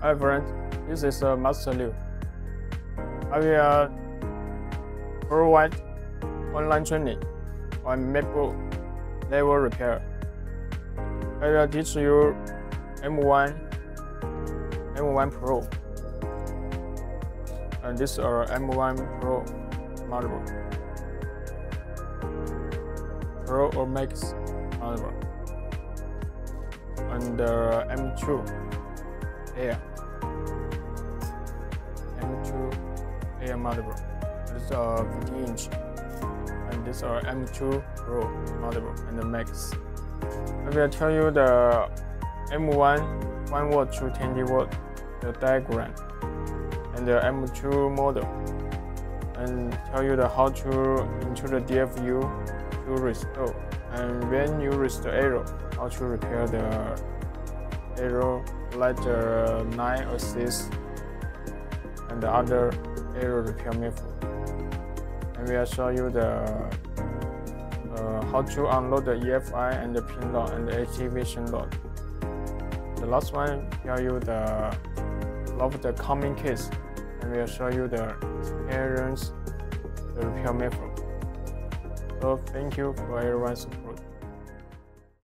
Hi friend, this is uh, Master Liu. I will uh, provide online training on MacBook level repair. I will teach you M1, M1 Pro, and this is our M1 Pro motherboard, Pro or Max motherboard, and uh, M2 Air. M2 Air motherboard. This is a 15 inch, and this is our M2 Pro motherboard and the Max. I will tell you the M1 1 watt to 20 watt the diagram and the M2 model and tell you the how to into the DFU to restore and when you restore error how to repair the error like the 9 or 6 and the other error method. And we will show you the uh, how to unload the EFI and the pin load and the activation lock. The last one tell you the of the coming case and we will show you the experience the repair method. So thank you for everyone's support.